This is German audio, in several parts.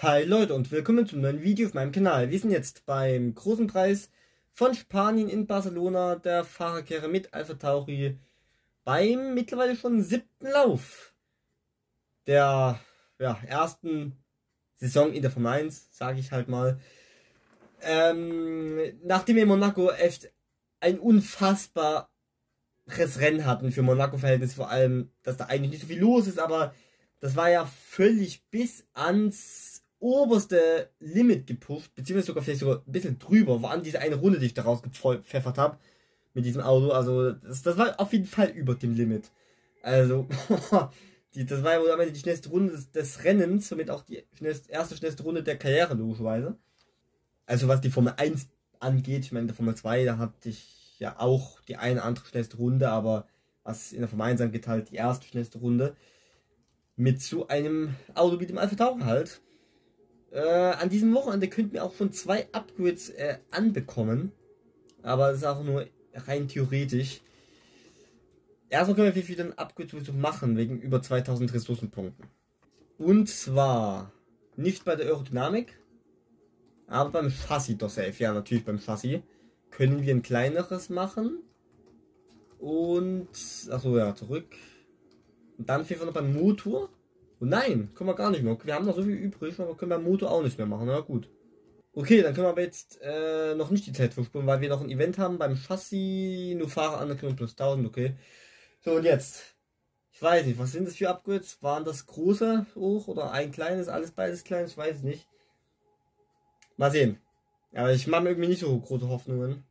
Hi Leute und willkommen zum neuen Video auf meinem Kanal. Wir sind jetzt beim großen Preis von Spanien in Barcelona, der Fahrerkehre mit Alpha Tauri, beim mittlerweile schon siebten Lauf der ja, ersten Saison in der Formel 1, sage ich halt mal. Ähm, nachdem wir in Monaco echt ein unfassbares Rennen hatten für Monaco-Verhältnisse, vor allem, dass da eigentlich nicht so viel los ist, aber das war ja völlig bis ans oberste Limit gepufft, beziehungsweise sogar vielleicht sogar ein bisschen drüber, war an diese eine Runde, die ich daraus gepfeffert habe mit diesem Auto. Also das, das war auf jeden Fall über dem Limit. Also die, das war ja wohl am Ende die schnellste Runde des, des Rennens, somit auch die schnellste, erste schnellste Runde der Karriere logischerweise. Also was die Formel 1 angeht, ich meine, in der Formel 2, da hatte ich ja auch die eine andere schnellste Runde, aber was in der Formel 1 angeht, halt die erste schnellste Runde. Mit so einem Auto wie dem Alpha Tauri halt. Äh, an diesem Wochenende könnten wir auch schon zwei Upgrades äh, anbekommen. Aber das ist auch nur rein theoretisch. Erstmal können wir wieder ein Upgrade sowieso machen, wegen über 2000 Ressourcenpunkten. Und zwar nicht bei der Aerodynamik, aber beim Chassis doch safe. Ja, natürlich beim Chassis. Können wir ein kleineres machen. Und, achso, ja, zurück. Und dann fehlt noch beim Motor. Und nein, können wir gar nicht mehr. Wir haben noch so viel übrig, aber können beim Motor auch nicht mehr machen. Na gut. Okay, dann können wir aber jetzt äh, noch nicht die Zeit verspulen, weil wir noch ein Event haben beim Chassis. Nur Fahrer Anerkennung plus 1000, okay. So, und jetzt. Ich weiß nicht, was sind das für Upgrades? Waren das große hoch oder ein kleines? Alles beides kleines? Ich weiß nicht. Mal sehen. Aber ich mache mir irgendwie nicht so große Hoffnungen.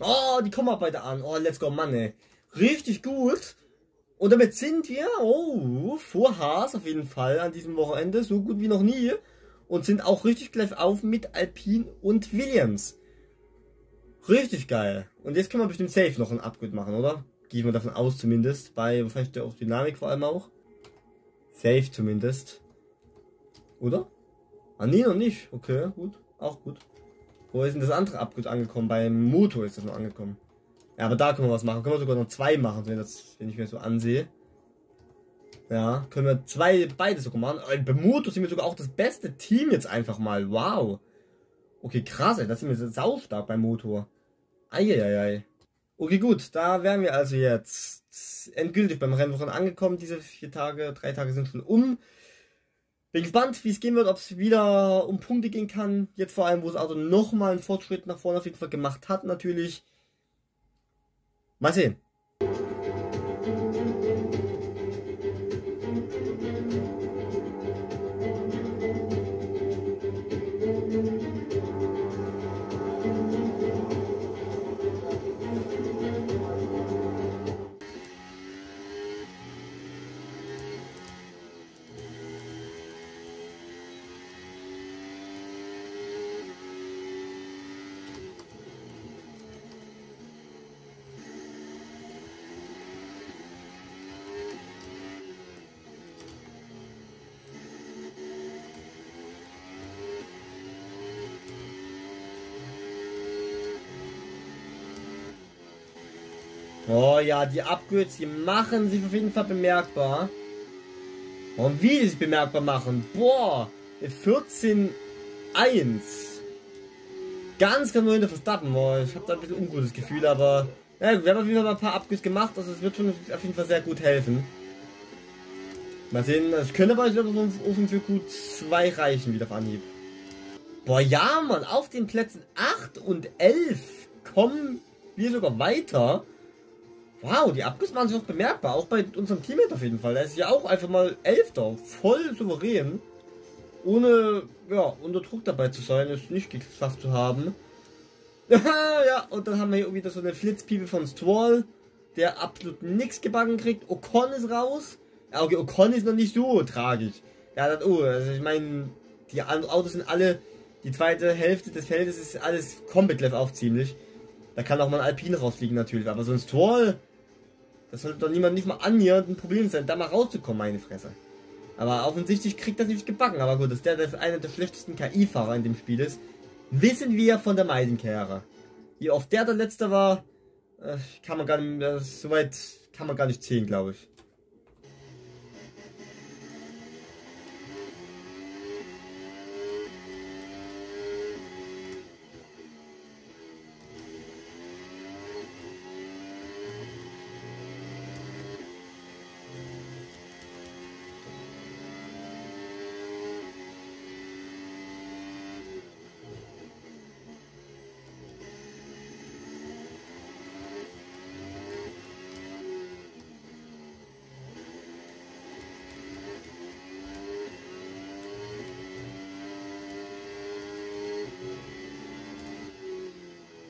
Oh, die kommen auch beide an. Oh, let's go, Mann, ey. Richtig gut. Und damit sind wir, oh, vor Haas auf jeden Fall an diesem Wochenende, so gut wie noch nie. Und sind auch richtig gleich auf mit Alpine und Williams. Richtig geil. Und jetzt können wir bestimmt safe noch ein Upgrade machen, oder? Gehen wir davon aus zumindest. Bei vielleicht auch Dynamik vor allem auch. Safe zumindest. Oder? Ah, nee, noch nicht. Okay, gut. Auch gut. Wo ist denn das andere Upgrade angekommen? Beim Motor ist das noch angekommen. Ja, aber da können wir was machen. Können wir sogar noch zwei machen, wenn, das, wenn ich mir so ansehe. Ja, können wir zwei, beide sogar machen. Äh, Bei Moto sind wir sogar auch das beste Team jetzt einfach mal. Wow. Okay, krass, ey. Das sind wir sau stark beim Motor. Eieiei. Okay, gut. Da wären wir also jetzt endgültig beim Rennwochen angekommen. Diese vier Tage, drei Tage sind schon um. Bin gespannt, wie es gehen wird, ob es wieder um Punkte gehen kann. Jetzt vor allem, wo es also nochmal einen Fortschritt nach vorne auf jeden Fall gemacht hat, natürlich. Mal sehen. Oh ja, die Upgrades, die machen sich auf jeden Fall bemerkbar. Und wie die sich bemerkbar machen. Boah, 14-1. Ganz, in der Verstappen. Boah, ich habe da ein bisschen ungutes Gefühl, aber ja, wir haben auf jeden Fall ein paar Upgrades gemacht. Also es wird schon auf jeden Fall sehr gut helfen. Mal sehen, es könnte aber wieder so für Q2 reichen, wieder auf Anhieb. Boah, ja, Mann, auf den Plätzen 8 und 11 kommen wir sogar weiter. Wow, die Abgüsse waren sich auch bemerkbar, auch bei unserem Teammate auf jeden Fall. Er ist ja auch einfach mal Elfter, voll souverän. Ohne, ja, unter Druck dabei zu sein, es nicht geschafft zu haben. ja, und dann haben wir hier wieder so eine Flitzpiepe von Stroll, der absolut nichts gebacken kriegt. Ocon ist raus. Ja, okay, Ocon ist noch nicht so tragisch. Ja, dann, oh, also ich meine, die Autos sind alle, die zweite Hälfte des Feldes ist alles komplett left auf ziemlich. Da kann auch mal ein Alpine rausfliegen natürlich, aber so ein Stroll, das sollte doch niemand nicht mal annähernd ein Problem sein, da mal rauszukommen, meine Fresse. Aber offensichtlich kriegt das nicht gebacken. Aber gut, dass der, der einer der schlechtesten KI-Fahrer in dem Spiel ist, wissen wir von der Meidenkehre. Wie oft der der letzte war, äh, kann man gar nicht, äh, soweit kann man gar nicht zählen, glaube ich.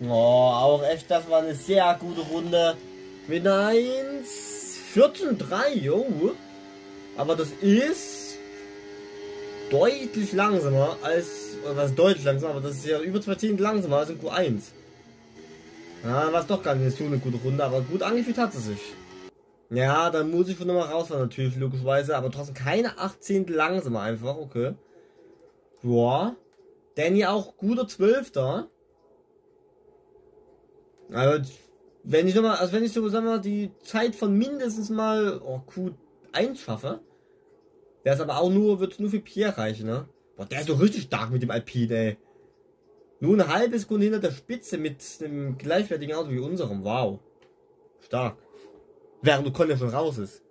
Oh, auch echt, das war eine sehr gute Runde. Mit 1, 14-3, jo. Aber das ist deutlich langsamer als, was deutlich langsamer, aber das ist ja über 2 Zehntel langsamer als in Q1. Ja, war es doch gar nicht so eine gute Runde, aber gut angefühlt hat es sich. Ja, dann muss ich von nochmal rausfahren natürlich, logischerweise, aber trotzdem keine 18 langsamer einfach, okay. Boah. Danny auch guter Zwölfter. Also, wenn ich nochmal, also wenn ich so, sagen wir mal, die Zeit von mindestens mal oh, Q1 schaffe, wäre es aber auch nur, wird nur für Pierre reichen, ne? Boah, der ist doch richtig stark mit dem Alpine, ey. Nur eine halbe Sekunde hinter der Spitze mit einem gleichwertigen Auto wie unserem. Wow. Stark. Während du ja schon raus ist.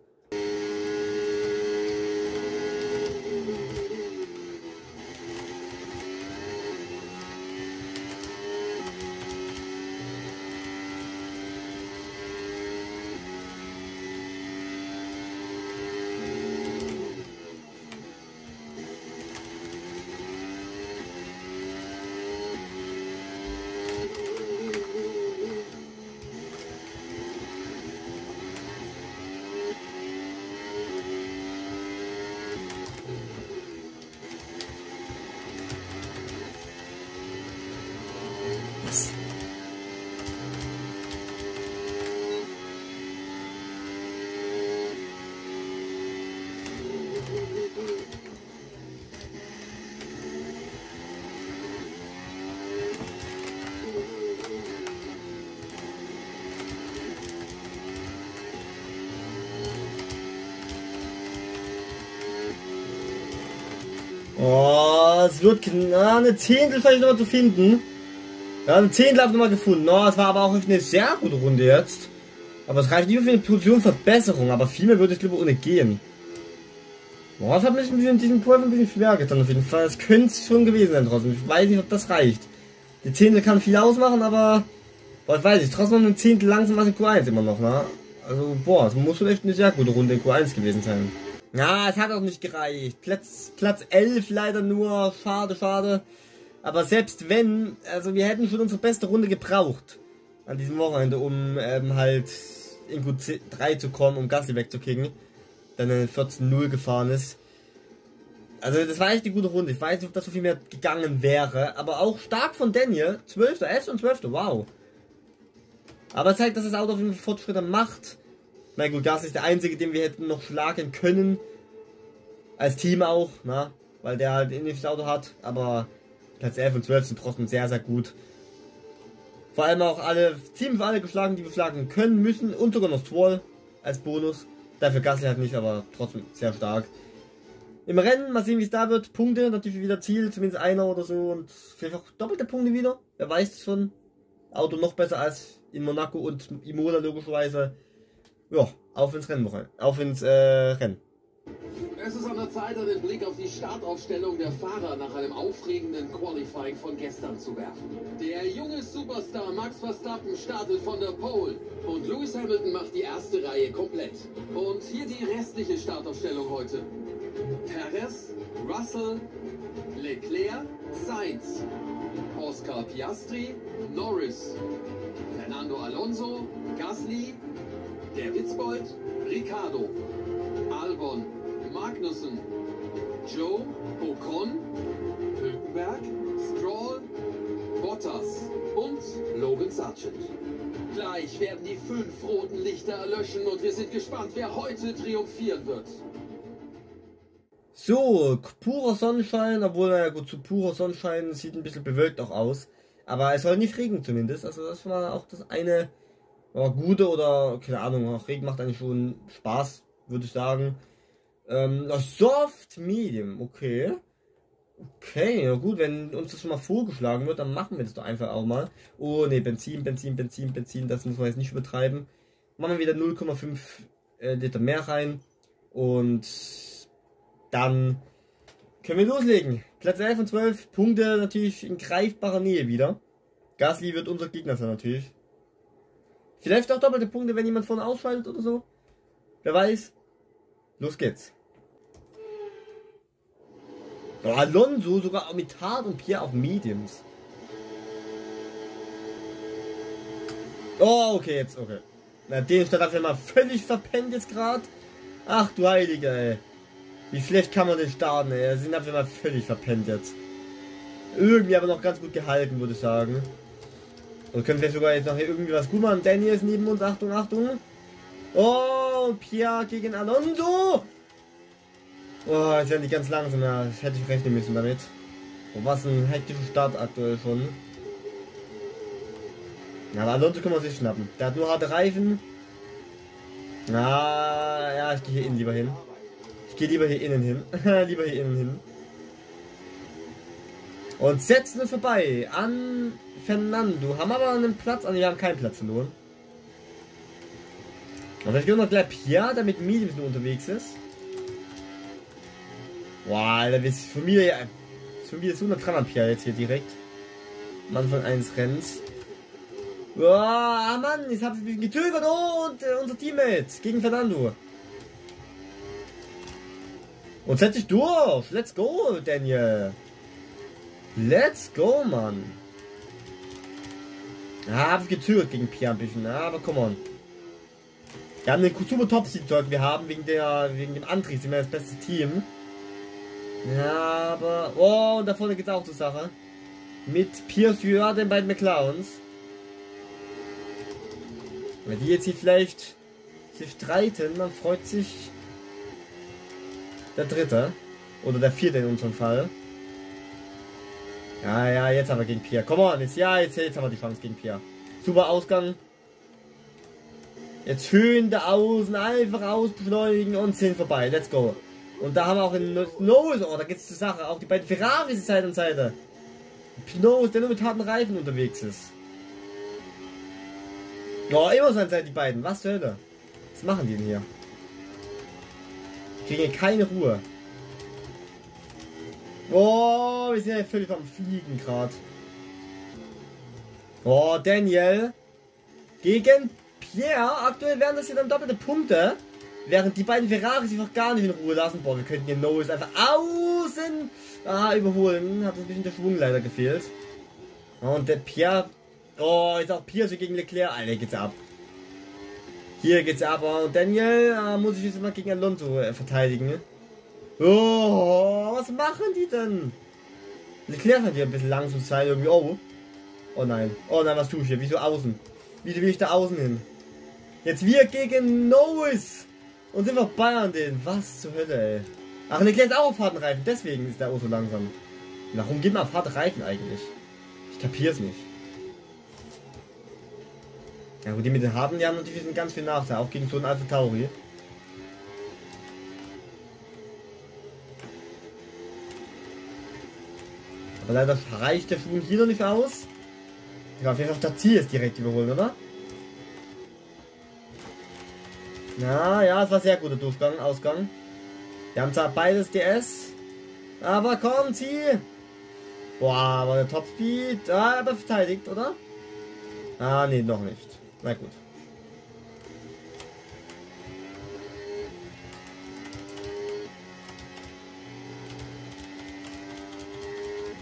Es wird na, eine Zehntel vielleicht noch zu finden. Ja, eine Zehntel habe ich nochmal gefunden. Oh, es war aber auch eine sehr gute Runde jetzt. Aber es reicht nicht für eine Positionsverbesserung, aber viel mehr würde ich glaube ohne gehen. Boah, es hat mich in diesem Kurve ein bisschen schwer getan auf jeden Fall. Es könnte es schon gewesen sein trotzdem. Ich weiß nicht, ob das reicht. Die Zehntel kann viel ausmachen, aber boah, ich weiß nicht. Trotzdem eine Zehntel langsam als in Q1 immer noch, ne? Also, boah, es muss schon echt eine sehr gute Runde in Q1 gewesen sein. Ja, es hat auch nicht gereicht. Platz, Platz 11 leider nur. Schade, schade. Aber selbst wenn, also wir hätten schon unsere beste Runde gebraucht an diesem Wochenende, um ähm, halt in Q3 zu kommen, um Gasly wegzukicken. Dann in 14-0 gefahren ist. Also das war echt eine gute Runde. Ich weiß nicht, ob das so viel mehr gegangen wäre. Aber auch stark von Daniel. 12. 11. und 12. Wow. Aber zeigt, dass das Auto auf jeden Fall Fortschritte macht. Na gut, Gas ist der einzige, den wir hätten noch schlagen können. Als Team auch, na, weil der halt ein Auto hat. Aber Platz 11 und 12 sind trotzdem sehr, sehr gut. Vor allem auch alle, ziemlich alle geschlagen, die wir schlagen können, müssen. Und sogar noch Stroll als Bonus. Dafür Gasly halt nicht, aber trotzdem sehr stark. Im Rennen, mal sehen, wie es da wird. Punkte, natürlich wieder Ziel, zumindest einer oder so. Und vielleicht auch doppelte Punkte wieder. Wer weiß schon. Auto noch besser als in Monaco und Imola logischerweise ja, auf ins Rennen, auf ins äh, Rennen. Es ist an der Zeit, einen Blick auf die Startaufstellung der Fahrer nach einem aufregenden Qualifying von gestern zu werfen. Der junge Superstar Max Verstappen startet von der Pole und Lewis Hamilton macht die erste Reihe komplett. Und hier die restliche Startaufstellung heute. Perez, Russell, Leclerc, Sainz, Oscar Piastri, Norris, Fernando Alonso, Gasly, der Witzbold, Ricardo, Albon, Magnussen, Joe, Ocon, Hülkenberg, Stroll, Bottas und Logan Sargent. Gleich werden die fünf roten Lichter erlöschen und wir sind gespannt, wer heute triumphieren wird. So, purer Sonnenschein, obwohl, naja gut, zu purer Sonnenschein sieht ein bisschen bewölkt auch aus. Aber es soll nicht regnen zumindest. Also das war auch das eine aber gute oder, keine Ahnung, auch Regen macht eigentlich schon Spaß, würde ich sagen. Ähm, Soft Medium, okay. Okay, na gut, wenn uns das schon mal vorgeschlagen wird, dann machen wir das doch einfach auch mal. Oh ne, Benzin, Benzin, Benzin, Benzin, das muss man jetzt nicht übertreiben. Machen wir wieder 0,5 äh, Liter mehr rein. Und dann können wir loslegen. Platz 11 und 12 Punkte natürlich in greifbarer Nähe wieder. Gasly wird unser Gegner sein natürlich. Vielleicht auch doppelte Punkte, wenn jemand vorne ausschaltet oder so. Wer weiß. Los geht's. Oh, Alonso sogar mit Hard und Pierre auf Mediums. Oh, okay, jetzt, okay. Na, den Start hat er mal völlig verpennt jetzt gerade. Ach du Heilige, ey. Wie schlecht kann man den starten, ey. Sie sind einfach mal völlig verpennt jetzt. Irgendwie aber noch ganz gut gehalten, würde ich sagen. Und können wir sogar jetzt noch hier irgendwie was gut machen. Danny ist neben uns. Achtung, Achtung. Oh, Pia gegen Alonso. Oh, jetzt werden die ganz langsam. Ja, das hätte ich rechnen müssen damit. Oh, was ein hektischer Start aktuell schon. Ja, aber Alonso kann man sich schnappen. Der hat nur harte Reifen. Ah, ja, ich gehe hier innen lieber hin. Ich gehe lieber hier innen hin. lieber hier innen hin. Und setzen uns vorbei an Fernando. Haben aber einen Platz. Also wir haben keinen Platz verloren. Aber ich gehe noch gleich Pia, damit Mili ein unterwegs ist. Boah, Alter, ist von mir ja. Von mir ist 100 Gramm Pia jetzt hier direkt. Am Anfang eines Rennens. Boah, Mann, jetzt habe ich ein bisschen gezögert. Oh, und äh, unser Teammate gegen Fernando. Und setz dich durch. Let's go, Daniel. Let's go, Mann. Ja, hab gezögert gegen Pia ein bisschen, aber come on. Wir haben den super top sollten wir haben, wegen der, wegen dem Antrieb, sind wir das beste Team. Ja, aber, oh, und da vorne geht's auch zur Sache. Mit Pierce Jura, den beiden McLarens. Wenn die jetzt hier vielleicht sich streiten, dann freut sich der Dritte. Oder der Vierte in unserem Fall. Ja, ja, jetzt aber gegen Pia. Komm on, jetzt, ja, jetzt, jetzt haben wir die Chance gegen Pia. Super Ausgang. Jetzt schön da außen, einfach ausbeschleunigen und sind vorbei. Let's go. Und da haben wir auch in Nose, oh, da geht's zur Sache. Auch die beiden Ferraris ist Seite an Seite. Pinot, der nur mit harten Reifen unterwegs ist. Oh, immer sein Seite die beiden. Was zur Hölle? Was machen die denn hier? Die kriegen hier keine Ruhe. Oh, wir sind ja völlig am Fliegen gerade. Oh, Daniel. Gegen Pierre. Aktuell wären das hier dann doppelte Punkte. Während die beiden Ferraris noch gar nicht in Ruhe lassen. Boah, wir könnten hier Norris einfach außen ah, überholen. Hat ein bisschen der Schwung leider gefehlt. Und der Pierre. Oh, jetzt auch Pierre so gegen Leclerc. Alter, geht's ab. Hier geht's ab. Und Daniel ah, muss ich jetzt mal gegen Alonso äh, verteidigen. Oh, was machen die denn? Leclerc hat hier ein bisschen langsam sein irgendwie. Oh. Oh nein. Oh nein, was tue ich hier? Wieso außen? Wieso will ich da außen hin? Jetzt wir gegen Nois. Und sind vorbei an den. Was zur Hölle, ey. Ach, Leclerc ist auch auf harten Reifen. Deswegen ist der Auto langsam. Warum geht man auf harte Reifen eigentlich? Ich kapier's nicht. Ja gut, die mit den harten, die haben natürlich ganz viel Nachteil. Auch gegen so einen Alpha Tauri. Aber leider reicht der Schuh hier noch nicht aus. Ja, auf jeden Fall das Ziel ist direkt überholen, oder? Ja, ja, es war sehr guter Durchgang, Ausgang. Wir haben zwar beides DS, aber komm, zieh! Boah, aber der Topspeed, ah, aber verteidigt, oder? Ah, nee, noch nicht. Na gut.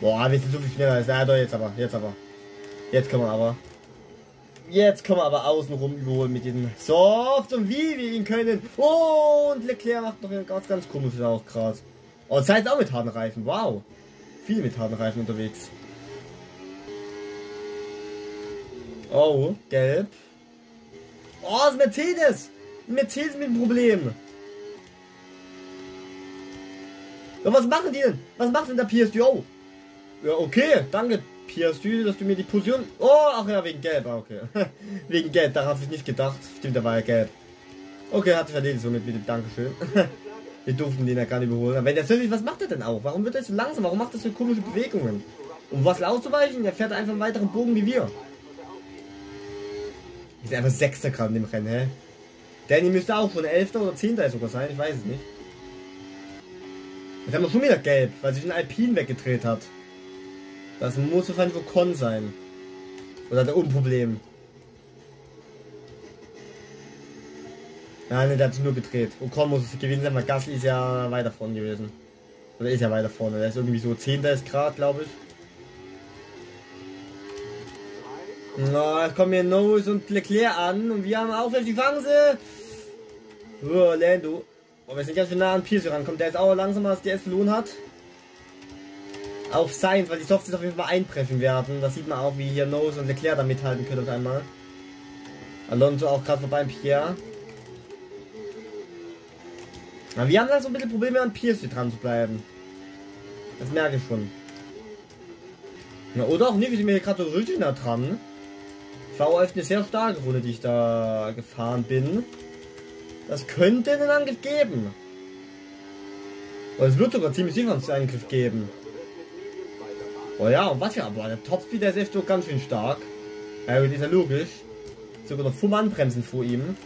Boah, wir sind so viel schneller. Ja, doch, jetzt aber. Jetzt aber. Jetzt können wir aber. Jetzt können wir aber außen rum überholen mit diesem Soft und wie wir ihn können. Und Leclerc macht noch ganz, ganz komisches auch krass. Oh, seid auch mit harten Reifen. Wow. Viele mit harten Reifen unterwegs. Oh, gelb. Oh, das Mercedes. Mercedes mit einem Problem. Ja, was machen die denn? Was macht denn der PSDO? Ja, okay, danke, Piastü, dass du mir die Position. Oh, ach ja, wegen Gelb, ah, okay. wegen Gelb, da habe ich nicht gedacht. Stimmt, da war ja Gelb. Okay, hat sich erledigt somit mit dem Dankeschön. Wir durften den ja gar nicht überholen. Aber Service, was macht er denn auch? Warum wird er so langsam? Warum macht er so komische Bewegungen? Um was auszuweichen, der fährt einfach einen weiteren Bogen wie wir. Ist einfach Sechster gerade in dem Rennen, hä? Danny müsste auch schon Elfter oder Zehnter sogar sein, ich weiß es nicht. Jetzt haben wir schon wieder gelb, weil sich ein Alpin weggedreht hat. Das muss wahrscheinlich Con sein. Oder der Unproblem. Nein, der hat sich nur gedreht. Ocon muss es gewesen sein, weil Gasly ist ja weiter vorne gewesen. Oder ist ja weiter vorne. Der ist irgendwie so 10. ist Grad, glaube ich. Na, es kommen hier Nose und Leclerc an und wir haben auch die Chance. Oh, Lando. Oh, wir sind ganz schön nah an Pierce rankommt. Der ist auch langsamer als der es verloren hat. Auf Science, weil die Softs auf jeden Fall einbrechen werden. Das sieht man auch, wie hier Nose und Leclerc da mithalten können auf einmal. Alonso auch gerade vorbei Pierre. Na, wir haben da so ein bisschen Probleme an Pierce dran zu bleiben. Das merke ich schon. Ja, oder auch nicht, wir sind mir gerade so richtig nah dran. Das war auch echt eine sehr starke Runde, die ich da gefahren bin. Das könnte einen Angriff geben. Oder es wird sogar ziemlich sicher einen Angriff geben. Oh ja, und was ja, aber der Topspeed, der ist echt so ganz schön stark. Ja, das ist ja logisch. Sogar noch vom Anbremsen vor ihm.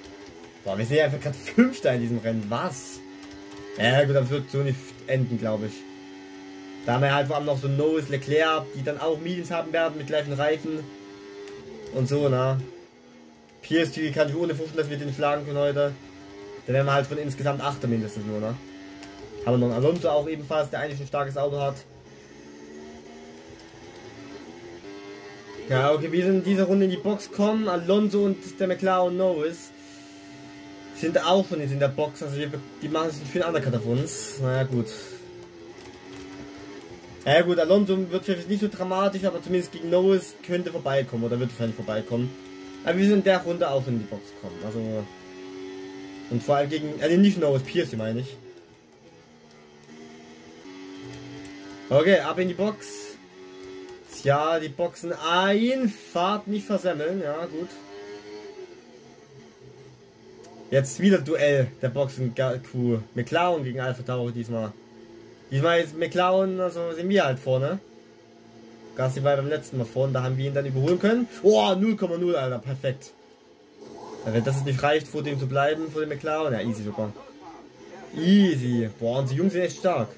Boah, wir sind ja einfach gerade Fünfter in diesem Rennen. Was? Ja gut, das wird so nicht enden, glaube ich. Da haben wir halt vor allem noch so Nose, Leclerc, die dann auch Mediums haben werden mit gleichen Reifen. Und so, na. PSG kann ich ohne Fuchten, dass wir den schlagen können heute. Dann werden wir halt von insgesamt 8 mindestens nur, ne? Haben wir noch einen Alonso auch ebenfalls, der eigentlich ein starkes Auto hat. Ja, okay, wir sind in dieser Runde in die Box kommen. Alonso und der McLaren Norris sind auch schon jetzt in der Box. Also wir, die machen sich viel Undercut auf uns. Naja, gut. Ja gut, Alonso wird vielleicht nicht so dramatisch, aber zumindest gegen Norris könnte vorbeikommen oder wird wahrscheinlich vorbeikommen. Aber wir sind in der Runde auch in die Box gekommen. Also. Und vor allem gegen. Also nicht Norris, Pierce meine ich. Okay, ab in die Box. Ja, die Boxen Einfahrt nicht versemmeln. Ja, gut. Jetzt wieder Duell der Boxen-Crew. McLaren gegen Alpha Tauri diesmal. Diesmal ist McLaren, also sind wir halt vorne. Gassi war beim letzten Mal vorne, da haben wir ihn dann überholen können. Oh, 0,0, Alter, perfekt. Wenn das nicht reicht, vor dem zu bleiben, vor dem McLaren, ja, easy sogar. Easy. Boah, unsere Jungs sind echt stark.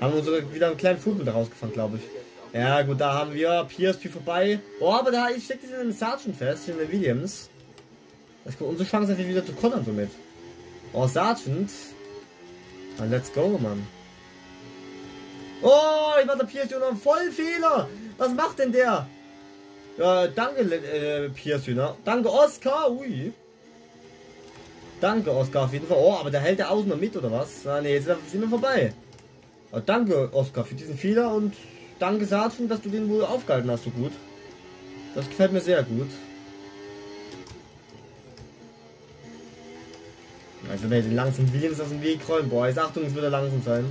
Haben wir sogar wieder einen kleinen Fuß mit rausgefangen, glaube ich. Ja, gut, da haben wir PSP vorbei. Oh, aber da steckt es in einem Sergeant fest, in der Williams. Das ist unsere Chance natürlich wieder zu kontern somit. Oh, Sergeant. Na, let's go, Mann. Oh, ich war der PSP noch voll Fehler. Was macht denn der? Ja, danke, äh, PSP, ne? Danke, Oscar. Ui. Danke, Oscar, auf jeden Fall. Oh, aber der hält der außen noch mit, oder was? Ah, ne, jetzt sind wir vorbei. Oh, danke, Oscar, für diesen Fehler und danke, Sergeant, dass du den wohl aufgehalten hast, so gut. Das gefällt mir sehr gut. Also wenn den langsam Williams aus dem Weg räumen. Boah, jetzt Achtung, es wird er langsam sein.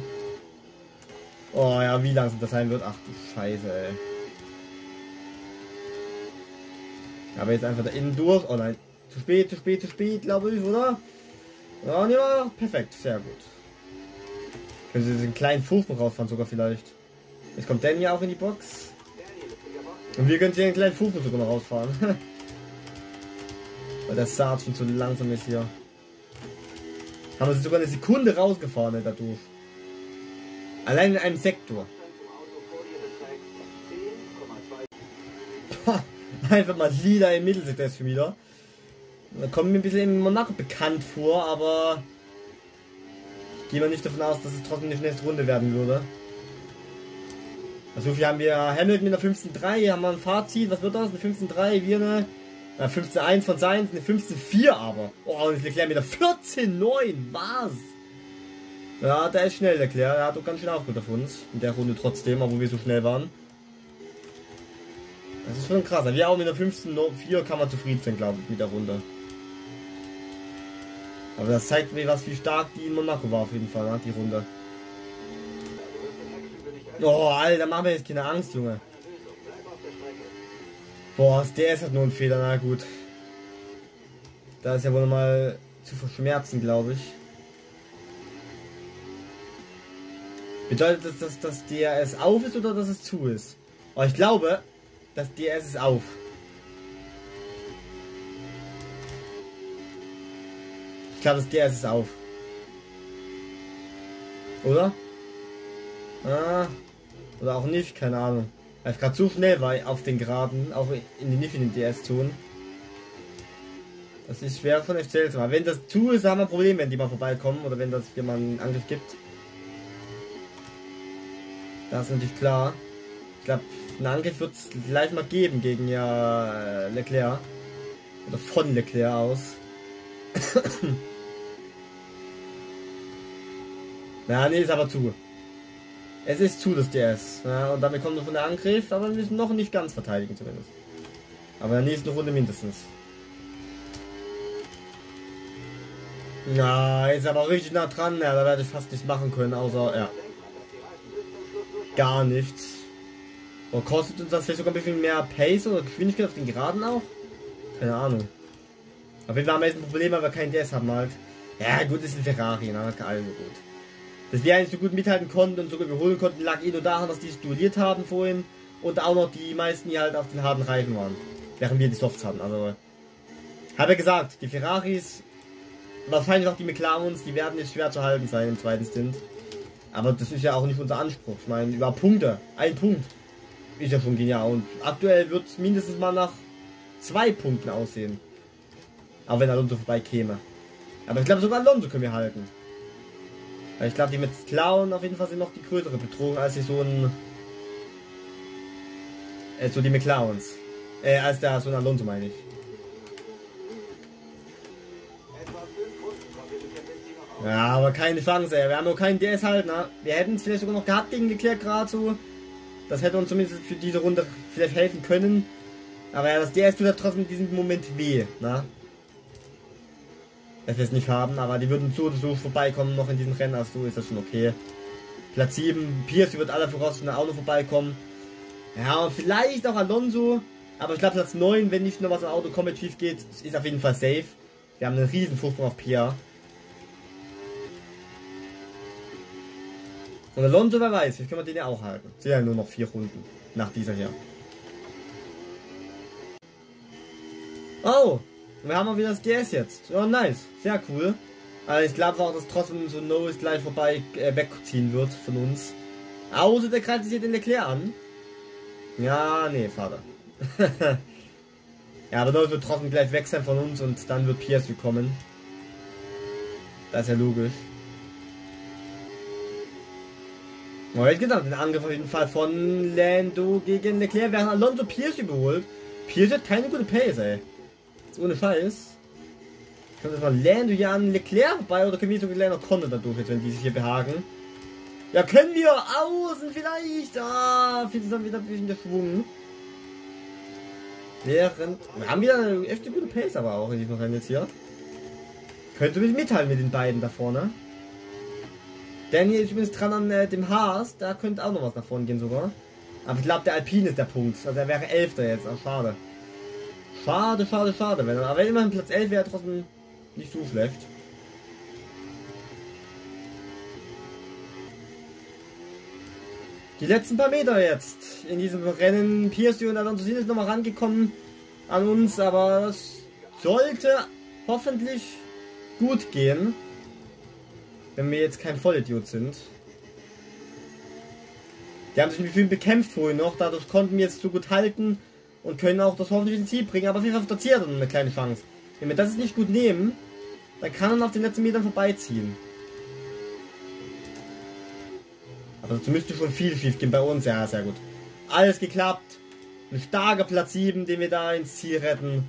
Oh ja, wie langsam das sein wird. Ach du Scheiße, ey. Aber jetzt einfach da innen durch. Oh nein. Zu spät, zu spät, zu spät, glaube ich, oder? Ja, ja, perfekt. Sehr gut. Können Sie diesen kleinen Fußball rausfahren sogar vielleicht. Jetzt kommt Danny auch in die Box. Und wir können hier einen kleinen Fußball sogar noch rausfahren. Weil der Sergeant zu langsam ist hier. Haben sie sogar eine Sekunde rausgefahren dadurch. Allein in einem Sektor. Einfach mal lila im Mittelsektor schon wieder. Da kommt mir ein bisschen in Monaco bekannt vor, aber ich gehe mal nicht davon aus, dass es trotzdem eine schnellste Runde werden würde. Also wir haben wir Hamilton mit einer 15.3, haben wir ein Fazit, was wird das? Eine 15.3, wir eine ja, 15-1 von Science, eine 15-4 aber. Oh, und Leclerc mit der 14-9. Was? Ja, der ist schnell, Leclerc. Er hat doch ganz schön aufgeholt auf uns. In der Runde trotzdem, obwohl wir so schnell waren. Das ist schon krass. Wir auch mit der 15-4 kann man zufrieden sein, glaube ich, mit der Runde. Aber das zeigt mir, was wie stark die in Monaco war auf jeden Fall, ne? die Runde. Oh, Alter, machen wir jetzt keine Angst, Junge. Boah, der ist halt nur ein Fehler, na gut. Da ist ja wohl mal zu verschmerzen, glaube ich. Bedeutet das, dass das DRS auf ist oder dass es zu ist? Aber ich glaube, das DRS ist auf. Ich glaube, das DRS ist auf. Oder? Ah, oder auch nicht, keine Ahnung. Weil es gerade zu schnell war auf den Geraden, auch in die nicht in den DS-Zonen. Das ist schwer von erzählt zu. Wenn das zu ist, haben wir ein Problem, wenn die mal vorbeikommen oder wenn das jemand einen Angriff gibt. Das ist natürlich klar. Ich glaube, einen Angriff wird es live mal geben gegen ja äh, Leclerc. Oder von Leclerc aus. ja, nee, ist aber zu. Es ist zu, das DS. Ja, und damit kommt noch der Angriff, aber wir müssen noch nicht ganz verteidigen zumindest. Aber in der nächsten Runde mindestens. Na, ist aber richtig nah dran. Ja, da werde ich fast nichts machen können, außer, ja. Gar nichts. Oder kostet uns das vielleicht sogar ein bisschen mehr Pace oder Geschwindigkeit auf den Geraden auch? Keine Ahnung. Auf jeden Fall haben wir jetzt ein Problem, weil wir keinen DS haben halt. Ja, gut, ist ein Ferrari, ne? Also gut. Dass wir eigentlich so gut mithalten konnten und sogar überholen konnten, lag eh nur daran, dass die es duelliert haben vorhin. Und auch noch die meisten, die halt auf den harten Reifen waren. Während wir die Softs hatten. Also. Habe ja gesagt, die Ferraris, wahrscheinlich auch die McLarens, die werden jetzt schwer zu halten sein im zweiten Stint. Aber das ist ja auch nicht unser Anspruch. Ich meine, über Punkte. Ein Punkt. Ist ja schon genial. Und aktuell wird es mindestens mal nach zwei Punkten aussehen. Auch wenn Alonso vorbei käme. Aber ich glaube, sogar Alonso können wir halten. Ich glaube, die mit Clown auf jeden Fall sind noch die größere Bedrohung als so ein. Äh, so die McClowns. Äh, als der so ein Alonso meine ich. Ja, aber keine Chance, ey. Wir haben nur keinen DS halt, ne? Wir hätten es vielleicht sogar noch gehabt gegen Leclerc gerade so. Das hätte uns zumindest für diese Runde vielleicht helfen können. Aber ja, das DS tut halt trotzdem in diesem Moment weh, ne? Dass wir es nicht haben, aber die würden so oder so vorbeikommen noch in diesem Rennen, also so ist das schon okay. Platz 7, Pierce wird alle voraus in Auto vorbeikommen. Ja, vielleicht auch Alonso. Aber ich glaube Platz 9, wenn nicht nur was am Auto komplett schief geht, ist auf jeden Fall safe. Wir haben einen riesen Vorsprung auf Pierre. Und Alonso, wer weiß, vielleicht können wir den ja auch halten. Sind ja nur noch vier Runden nach dieser hier. Oh, wir haben auch wieder das DS jetzt. Oh, nice. Sehr cool. Also ich glaube auch, dass trotzdem so Norris gleich vorbei äh, wegziehen wird von uns. Außer der greift sich hier den Leclerc an. Ja, nee, Vater. ja, aber Norris wird trotzdem gleich weg sein von uns und dann wird Pierce kommen. Das ist ja logisch. Oh, ich gesagt, den Angriff auf jeden Fall von Lando gegen Leclerc, während Alonso Pierce überholt. Pierce hat keine gute Pace, ey. Jetzt ohne Scheiß. Kommt jetzt mal Lando hier an Leclerc vorbei oder können wir so sogar noch Konter dadurch, jetzt, wenn die sich hier behagen? Ja, können wir außen vielleicht. Ah, fehlt dann wieder ein bisschen der Schwung. Während. Wir haben wieder eine echt gute Pace aber auch in diesem Rennen jetzt hier. Könnte mich mitteilen mit den beiden da vorne. Danny ist übrigens dran an äh, dem Haas, da könnte auch noch was nach vorne gehen sogar. Aber ich glaube, der Alpine ist der Punkt. Also er wäre Elfter jetzt. Ach, schade. Schade, schade, schade. Wenn, aber wenn immerhin Platz 11 wäre, trotzdem nicht so schlecht. Die letzten paar Meter jetzt in diesem Rennen. Pierce und Alonso sind jetzt nochmal rangekommen an uns, aber das sollte hoffentlich gut gehen. Wenn wir jetzt kein Vollidiot sind. Die haben sich mit vielen bekämpft vorhin noch, dadurch konnten wir jetzt so gut halten und können auch das hoffentlich ins Ziel bringen, aber auf jeden Fall der Ziel eine kleine Chance. Wenn wir das nicht gut nehmen, dann kann er auf den letzten Metern vorbeiziehen. Aber dazu müsste schon viel schief gehen bei uns. Ja, sehr gut. Alles geklappt. Ein starker Platz 7, den wir da ins Ziel retten.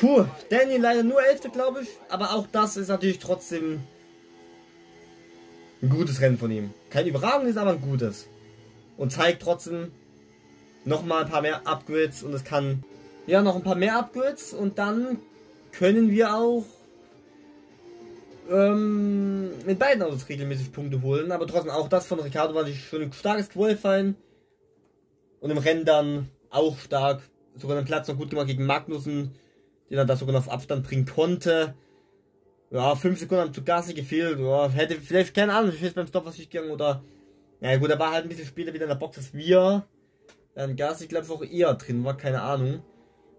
Puh, Daniel leider nur 11. glaube ich. Aber auch das ist natürlich trotzdem ein gutes Rennen von ihm. Kein überragendes, aber ein gutes. Und zeigt trotzdem nochmal ein paar mehr Upgrades und es kann ja noch ein paar mehr Upgrades und dann können wir auch ähm, mit beiden Autos regelmäßig Punkte holen. Aber trotzdem auch das von Ricardo war schon ein starkes Qualifying und im Rennen dann auch stark. Sogar den Platz noch gut gemacht gegen Magnussen den er da sogar noch auf Abstand bringen konnte. Ja, 5 Sekunden haben zu Gassi gefehlt. Ja, hätte vielleicht, keine Ahnung, wie viel beim Stop was gegangen oder. Ja gut, er war halt ein bisschen später wieder in der Box als wir. Gassi, glaube ich, auch eher drin war, keine Ahnung.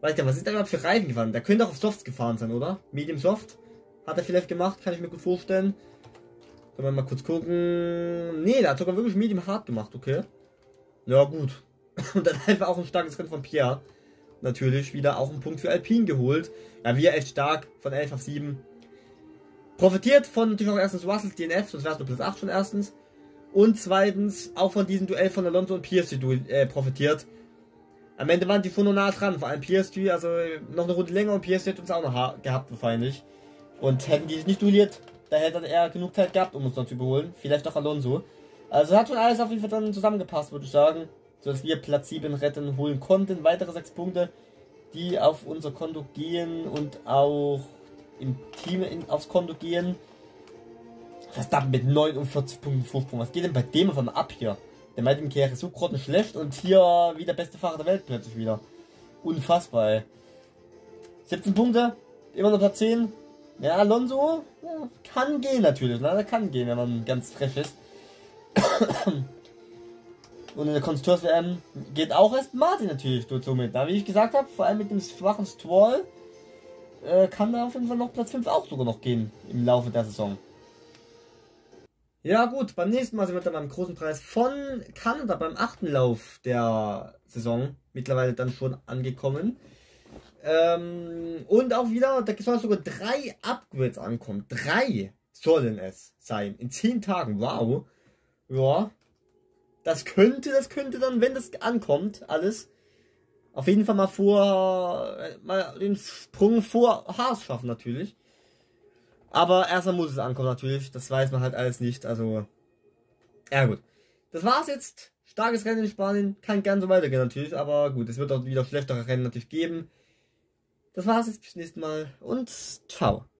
Weiß gar was ist da überhaupt für Reifen gefahren? Der könnte auch auf Softs gefahren sein, oder? Medium Soft. Hat er vielleicht gemacht, kann ich mir gut vorstellen. Können wir mal kurz gucken. Nee, der hat sogar wirklich Medium Hard gemacht, okay. Ja, gut. Und dann einfach auch ein starkes Rennen von Pierre natürlich wieder auch einen Punkt für Alpine geholt. Ja, wir echt stark von 11 auf 7. Profitiert von natürlich auch erstens Russell DNF, sonst wäre es nur Platz 8 schon erstens. Und zweitens auch von diesem Duell von Alonso und Piastri äh, profitiert. Am Ende waren die von nah dran, vor allem Piastri, also noch eine Runde länger und Piastri hat uns auch noch gehabt wahrscheinlich. Und hätten die sich nicht duelliert, da hätte er genug Zeit gehabt, um uns noch zu überholen. Vielleicht auch Alonso. Also hat schon alles auf jeden Fall dann zusammengepasst, würde ich sagen. So dass wir Platz 7 retten holen konnten. Weitere 6 Punkte, die auf unser Konto gehen und auch im Team in, aufs Konto gehen. Verdammt, mit 49 Punkten Vorsprung. Was geht denn bei dem auf einmal ab hier? Der Martin Kehre ist so schlecht und hier wie der beste Fahrer der Welt plötzlich wieder. Unfassbar, ey. 17 Punkte, immer noch Platz 10. Ja, Alonso ja, kann gehen natürlich, ne? Der kann gehen, wenn man ganz frech ist. Und in der Konstrukteurs-WM geht auch erst Martin natürlich dort somit. Da, wie ich gesagt habe, vor allem mit dem schwachen Stroll äh, kann da auf jeden Fall noch Platz 5 auch sogar noch gehen im Laufe der Saison. Ja gut, beim nächsten Mal sind wir dann beim großen Preis von Kanada beim achten Lauf der Saison mittlerweile dann schon angekommen. Ähm, und auch wieder, da sollen sogar drei Upgrades ankommen. Drei sollen es sein. In zehn Tagen. Wow. Ja. Das könnte, das könnte dann, wenn das ankommt, alles, auf jeden Fall mal vor, äh, mal den Sprung vor Haas schaffen natürlich. Aber erstmal muss es ankommen natürlich. Das weiß man halt alles nicht. Also, ja gut. Das war's jetzt. Starkes Rennen in Spanien. Kann gern so weitergehen natürlich. Aber gut, es wird auch wieder schlechtere Rennen natürlich geben. Das war's jetzt bis zum nächsten Mal und ciao.